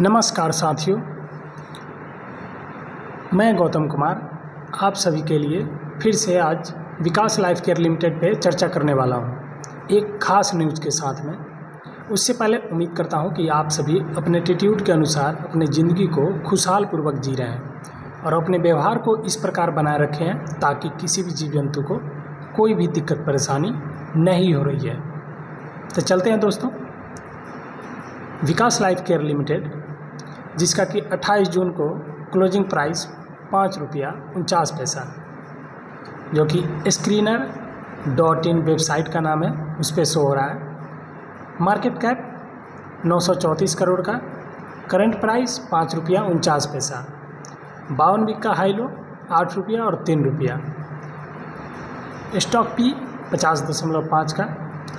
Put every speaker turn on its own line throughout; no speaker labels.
नमस्कार साथियों। मैं गौतम कुमार, आप सभी के लिए फिर से आज विकास लाइफ केयर लिमिटेड पे चर्चा करने वाला हूँ। एक खास न्यूज़ के साथ में। उससे पहले उम्मीद करता हूँ कि आप सभी अपने एटीट्यूड के अनुसार अपनी ज़िंदगी को खुशहाल पूर्वक जी रहे हैं और अपने व्यवहार को इस प्रकार बनाए रखे हैं ताकि किसी भी जीव जंतु को कोई भी दिक्कत, परेशानी नहीं हो रही है। तो चलते हैं दोस्तों। विकास लाइफ केयर लिमिटेड जिसका कि 28 जून को क्लोजिंग प्राइस पाँच रुपया उनचास पैसा, जो कि स्क्रीनर डॉट इन वेबसाइट का नाम है, उस पर शो हो रहा है। मार्केट कैप नौ सौ चौंतीस करोड़ का करंट प्राइस पाँच रुपया उनचास पैसा, बावन वीक का हाई लो आठ रुपया और तीन रुपया। स्टॉक पी पचास दशमलव पाँच का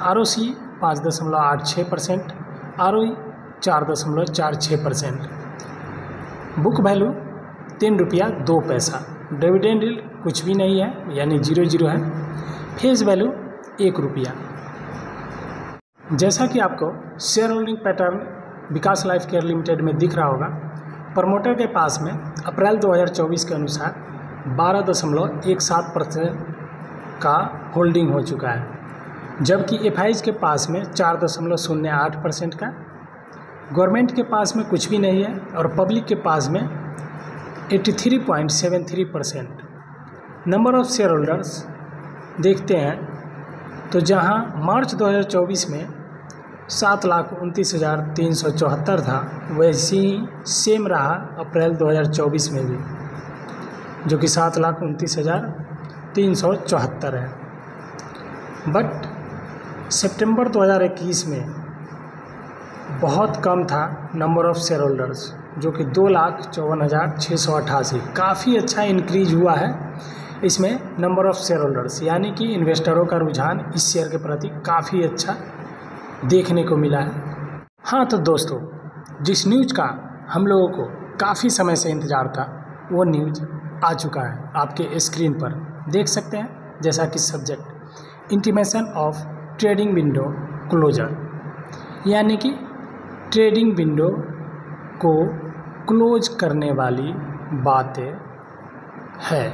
आर ओ सी पाँच दशमलव आठ छः परसेंट आर ओ ई चार दशमलव चार छः परसेंट। बुक वैल्यू तीन रुपया दो पैसा। डिविडेंड कुछ भी नहीं है, यानी ज़ीरो ज़ीरो है। फेस वैल्यू एक रुपया। जैसा कि आपको share holding pattern Vikas life care limited में दिख रहा होगा, प्रमोटर के पास में अप्रैल 2024 के अनुसार बारह दशमलव एक सात परसेंट का होल्डिंग हो चुका है, जबकि एफ़ के पास में चार दशमलव शून्य आठ परसेंट का गवर्नमेंट के पास में कुछ भी नहीं है और पब्लिक के पास में 83.73 percent number of share holders देखते हैं तो जहाँ मार्च 2024 में सात लाख उनतीस हज़ार तीन सौ चौहत्तर था, वैसे ही सेम रहा अप्रैल 2024 में भी, जो कि सात लाख उनतीस हज़ार तीन सौ चौहत्तर है। बट सितंबर 2021 में बहुत कम था नंबर ऑफ़ शेयर होल्डर्स जो कि दो लाख चौवन हज़ार छः सौ अट्ठासी काफ़ी अच्छा इंक्रीज हुआ है इसमें नंबर ऑफ़ शेयर होल्डर्स यानी कि इन्वेस्टरों का रुझान इस शेयर के प्रति काफ़ी अच्छा देखने को मिला है। हाँ तो दोस्तों, जिस न्यूज़ का हम लोगों को काफ़ी समय से इंतज़ार था, वो न्यूज़ आ चुका है आपके स्क्रीन पर। देख सकते हैं, जैसा कि subject intimation of trading window closure यानी कि ट्रेडिंग विंडो को क्लोज करने वाली बातें है।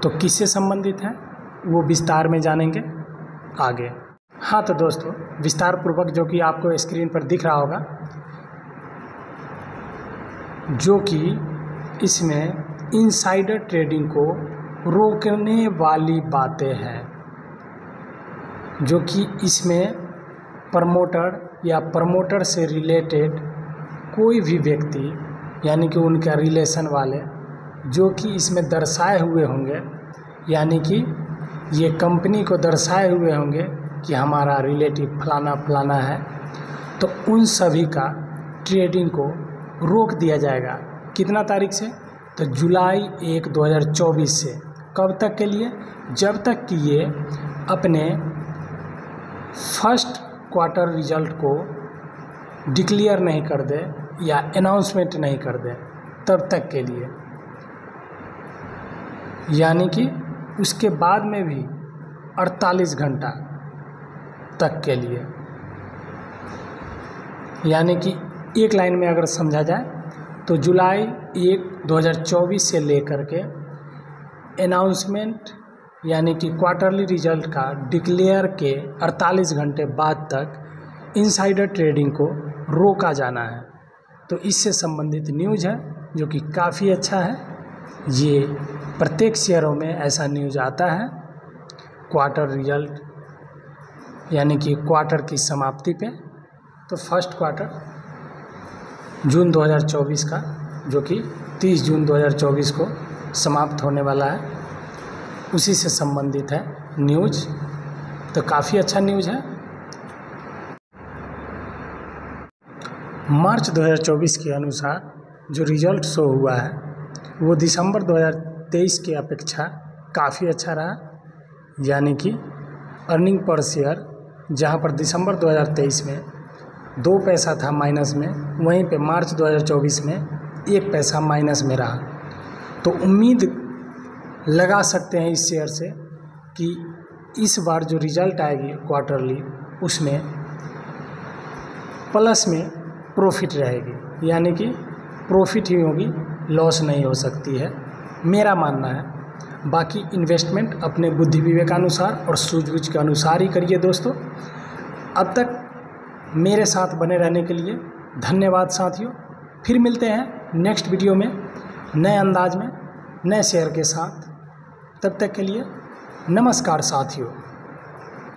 तो किससे संबंधित है? वो विस्तार में जानेंगे आगे। हाँ तो दोस्तों विस्तार पूर्वक जो कि आपको स्क्रीन पर दिख रहा होगा, जो कि इसमें इनसाइडर ट्रेडिंग को रोकने वाली बातें हैं, जो कि इसमें प्रमोटर या प्रमोटर से रिलेटेड कोई भी व्यक्ति, यानी कि उनका रिलेशन वाले, जो कि इसमें दर्शाए हुए होंगे, यानी कि ये कंपनी को दर्शाए हुए होंगे कि हमारा रिलेटिव फलाना फलाना है तो उन सभी का ट्रेडिंग को रोक दिया जाएगा। कितना तारीख से? तो जुलाई एक 2024 से। कब तक के लिए? जब तक कि ये अपने फ़र्स्ट क्वार्टर रिज़ल्ट को डिक्लेयर नहीं कर दे या अनाउंसमेंट नहीं कर दे तब तक के लिए। यानी कि उसके बाद में भी 48 घंटा तक के लिए। यानी कि एक लाइन में अगर समझा जाए तो जुलाई एक 2024 से लेकर के अनाउंसमेंट यानी कि क्वार्टरली रिज़ल्ट का डिक्लेयर के 48 घंटे बाद तक इनसाइडर ट्रेडिंग को रोका जाना है। तो इससे संबंधित न्यूज़ है, जो कि काफ़ी अच्छा है। ये प्रत्येक शेयरों में ऐसा न्यूज़ आता है। क्वार्टर रिज़ल्ट यानी कि क्वार्टर की समाप्ति पे। तो फ़र्स्ट क्वार्टर जून 2024 का, जो कि 30 जून 2024 को समाप्त होने वाला है। उसी से संबंधित है न्यूज़। तो काफ़ी अच्छा न्यूज़ है। मार्च 2024 के अनुसार जो रिज़ल्ट शो हुआ है, वो दिसंबर 2023 की अपेक्षा काफ़ी अच्छा रहा। यानी कि अर्निंग पर शेयर, जहाँ पर दिसंबर 2023 में दो पैसा था माइनस में, वहीं पे मार्च 2024 में एक पैसा माइनस में रहा। तो उम्मीद लगा सकते हैं इस शेयर से कि इस बार जो रिज़ल्ट आएगी क्वार्टरली, उसमें प्लस में प्रॉफिट रहेगी। यानी कि प्रॉफिट ही होगी, लॉस नहीं हो सकती है। मेरा मानना है, बाकी इन्वेस्टमेंट अपने बुद्धि विवेकानुसार और सूझबूझ के अनुसार ही करिए दोस्तों। अब तक मेरे साथ बने रहने के लिए धन्यवाद साथियों। फिर मिलते हैं नेक्स्ट वीडियो में, नए अंदाज में, नए शेयर के साथ। तब तक के लिए नमस्कार साथियों।